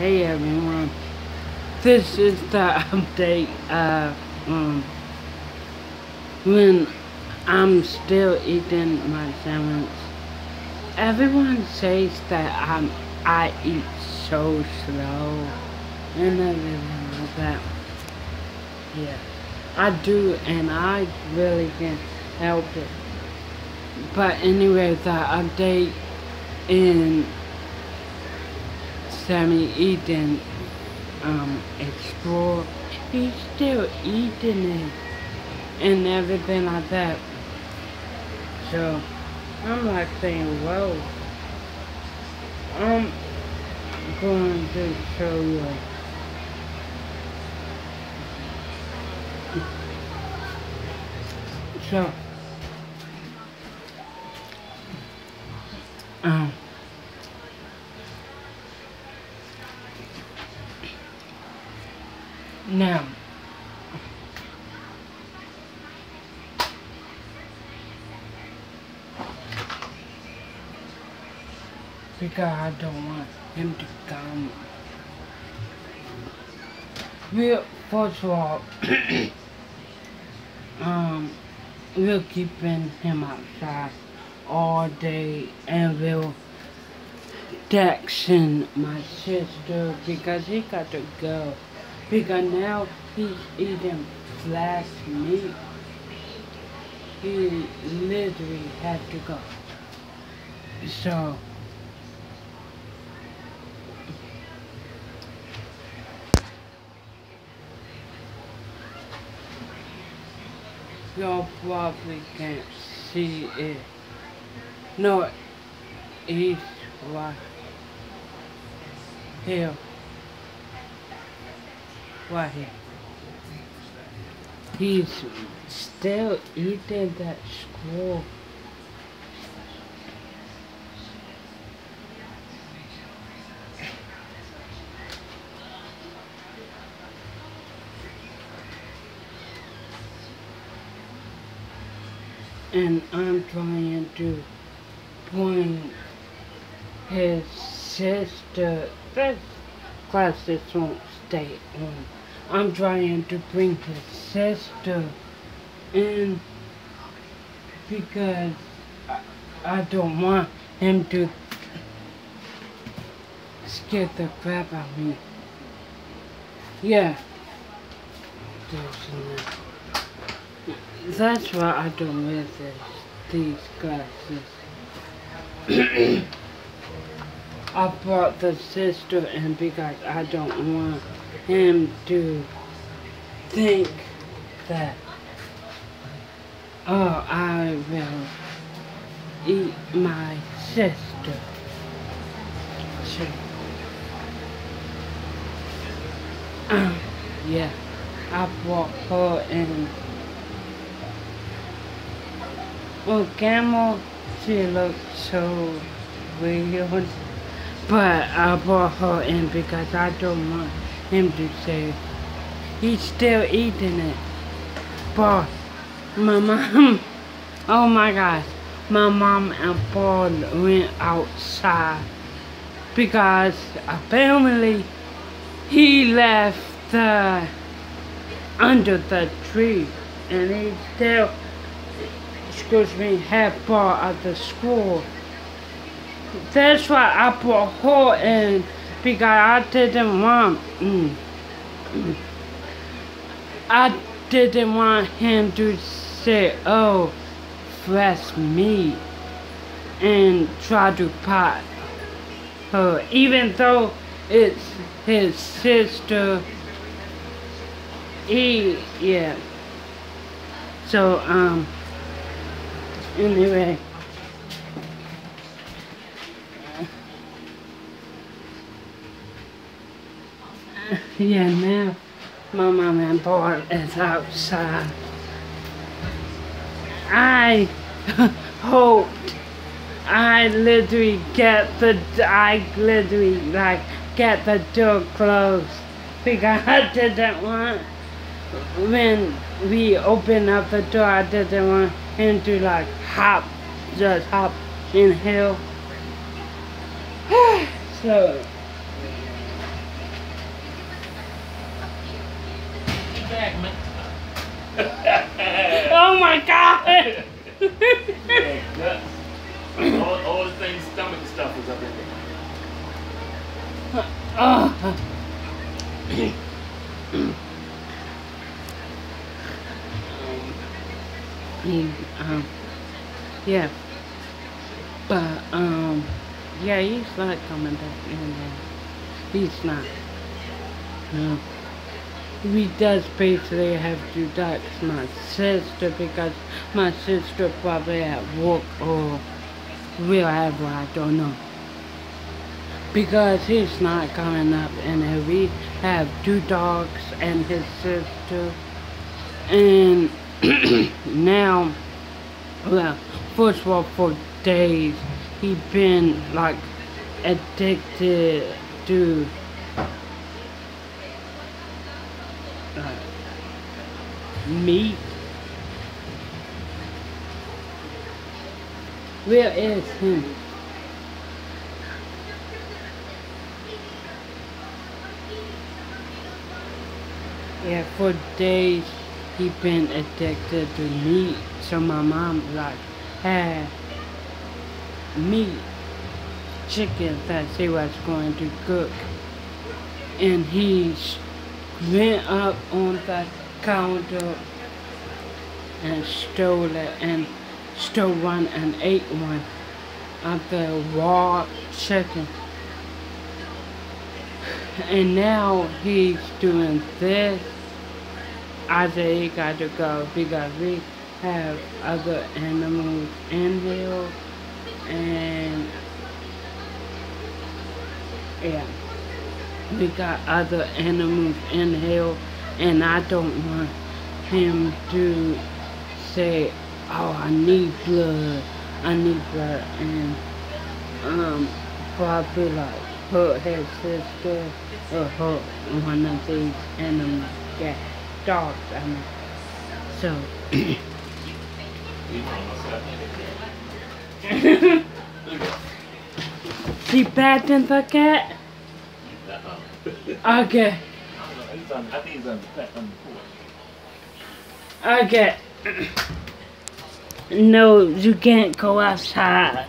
Hey everyone, this is the update uh, um, when I'm still eating my sandwich. Everyone says that I'm, I eat so slow and everything like that. Yeah, I do and I really can't help it. But anyway, the update in Sammy Eden um, explore. He's still eating it and everything like that. So I'm like saying, whoa. I'm going to show you. So, now, because I don't want him to come. We'll, first of all, um, we're keeping him outside all day and we'll texting my sister because he got to go. Because now he's eating flash meat. He literally had to go. So, y'all probably can't see it. No, he's right here. Here. He's still eating that scroll. And I'm trying to bring his sister, this class this won't stay on. I'm trying to bring his sister in because I, I don't want him to scare the crap out of me. Yeah. That's why I don't wear this, these glasses. I brought the sister in because I don't want him to think that, oh, I will eat my sister. So, um, yeah, I brought her in. Well, Camel, she looks so weird. But I brought her in because I don't want him to say he's still eating it. But my mom, oh my gosh, my mom and Paul went outside because apparently he left the under the tree and he still, excuse me, had part of the school. That's why I put her in because I didn't want. I didn't want him to say, "Oh, fresh meat," and try to pot her, even though it's his sister. He, yeah. So, um, anyway. Yeah, now my mom and boy is outside. I hoped I literally get the I literally like get the door closed because I didn't want when we open up the door I didn't want him to like hop just hop in hell. so segment. oh my god! yeah, guts. All, all the things stomach stuff is up in there. Uh. Um, yeah. But, um, yeah, he's not coming back in there. He's not. No. We does basically have to duck my sister because my sister probably at work or wherever, I don't know. Because he's not coming up and we have two dogs and his sister. And now, well, first of all, for days, he been like addicted to uh, meat. Where is him? Yeah, for days he been addicted to meat. So my mom like had meat, chicken that she was going to cook. And he s- went up on the counter and stole it and stole one and ate one of the raw chicken. And now he's doing this. I say he got to go because we have other animals in here and yeah we got other animals in here and I don't want him to say oh I need blood. I need blood. And um probably like hurt his sister or hurt one of these animals yeah dogs I mean so. You almost got she patting the cat Uh-uh. okay He's on, I think he's on, the- on the porch. Okay. No, you can't go outside.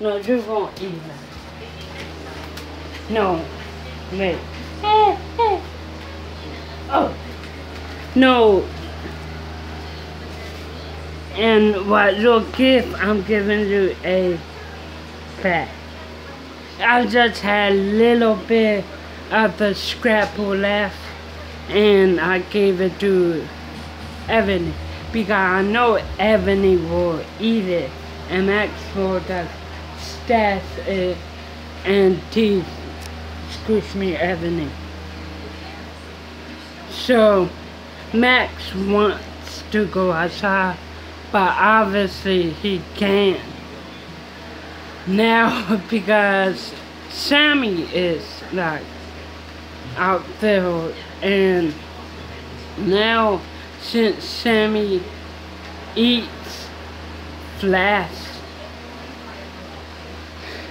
No, you won't eat. No. Wait. Oh. No. And what your gift, I'm giving you a pet. I just had a little bit of the scrapple left and I gave it to Ebony because I know Ebony will eat it and ask for the stash uh, it and teeth squish me Ebony. So Max wants to go outside but obviously he can't now because Sammy is like out there and now since Sammy eats flash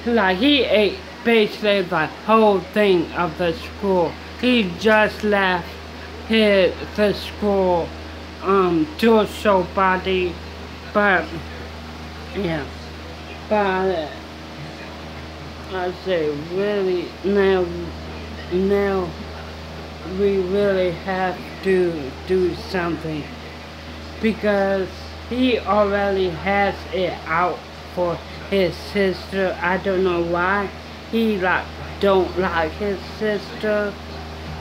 like he ate basically the whole thing of the school. He just left his the school um torso body but yeah but I say really now now we really have to do something because he already has it out for his sister. I don't know why he like don't like his sister,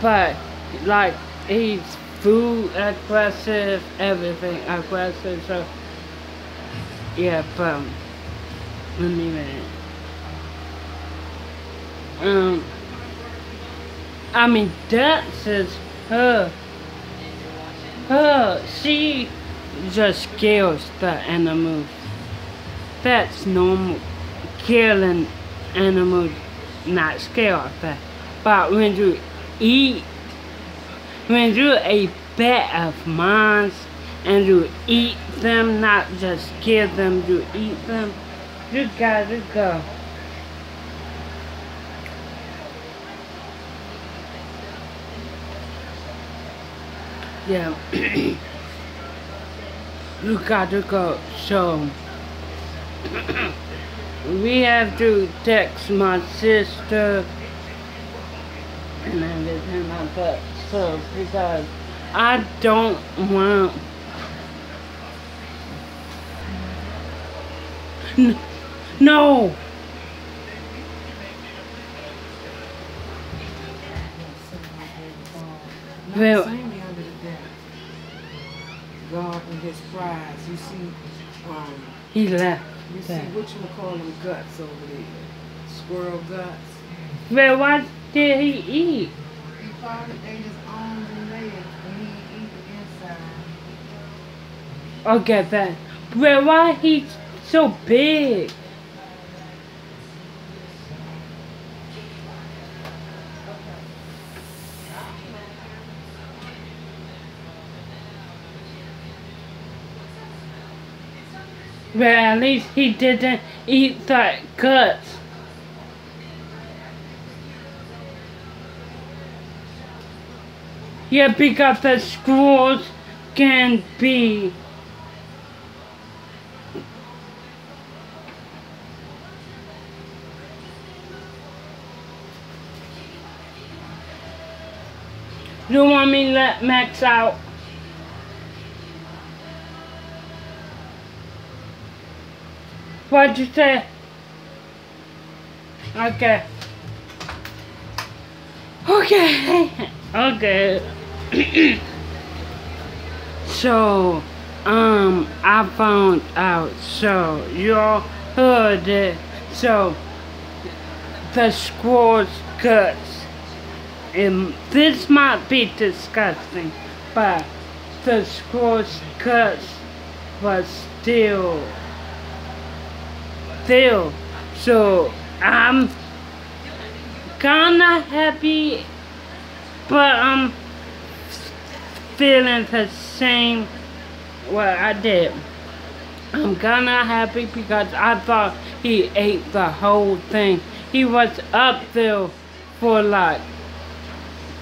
but like he's food aggressive, everything aggressive. So yeah, but let me read. Um, I mean that's is her. Her, she just kills the animals. That's normal. Killing animals, not scared of that. But when you eat, when you a pet of mine and you eat them, not just kill them, you eat them, you gotta go. Yeah. you gotta go. So we have to text my sister and everything like that. So because I don't want N- no. Well- the same way under the deck. God and his prize. You see, um, He left. you see what you call them guts over there. Squirrel guts. Well, what did he eat? He probably ate his arms and legs and he eat the inside. I'll get that. Well, why he so big? Well, at least he didn't eat the guts. Yeah, because the squirrels can be You want me to let Max out? What'd you say? Okay. Okay. okay. so, um, I found out. So, you all heard. So, the squirrel's guts and this might be disgusting, but the squirrel's guts was still, still. So I'm kinda happy, but I'm feeling the same what I did. I'm kinda happy because I thought he ate the whole thing. He was up there for like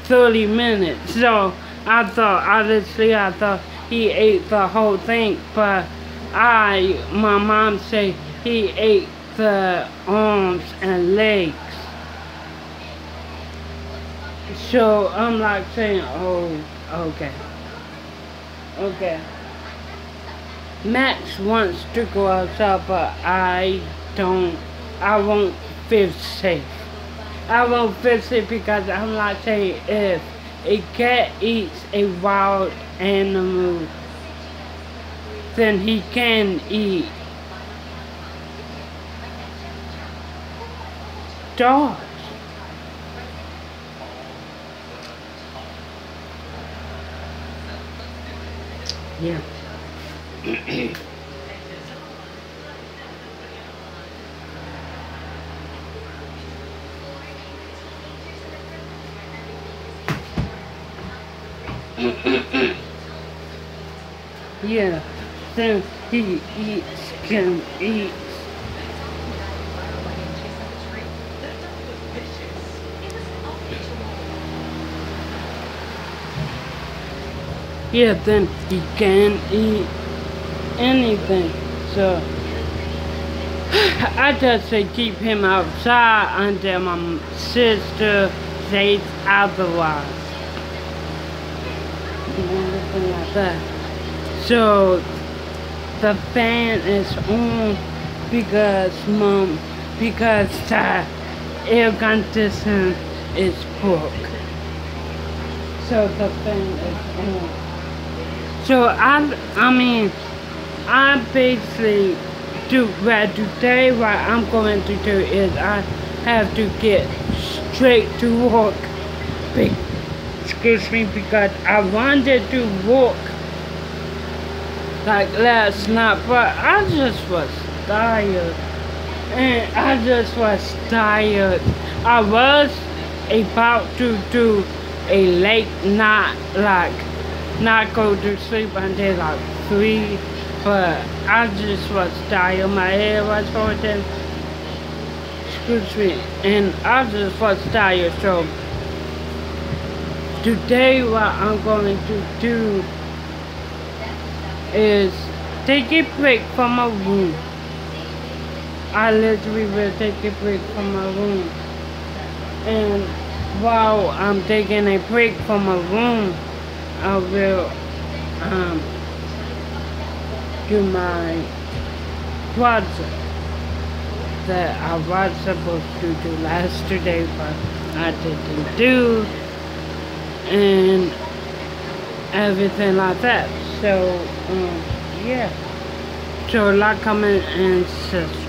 30 minutes. So I thought, honestly, I thought he ate the whole thing, but I, my mom said he ate the arms and legs. So I'm like saying, oh, okay. Okay. Max wants to go outside, but I don't, I won't feel safe. I won't fix it because I'm like saying if a cat eats a wild animal, then he can eat dogs. Yeah. Yeah, then he eats, can eat. Yeah, then he can eat anything. So I just say keep him outside until my sister says otherwise. And everything like that. So the fan is on because mom because the air conditioner is broke. So the fan is on. So I I mean I basically do what today what I'm going to do is I have to get straight to work. Excuse me because I wanted to work like last night, but I just was tired. And I just was tired. I was about to do a late night, like, not go to sleep until like 3, but I just was tired. My head was hurting. Excuse me. And I just was tired, so today what I'm going to do is take a break from my room. I literally will take a break from my room. And while I'm taking a break from my room, I will um, do my project that I was supposed to do last yesterday, but I didn't do, and everything like that. So, um, yeah. So like, comment, and subscribe.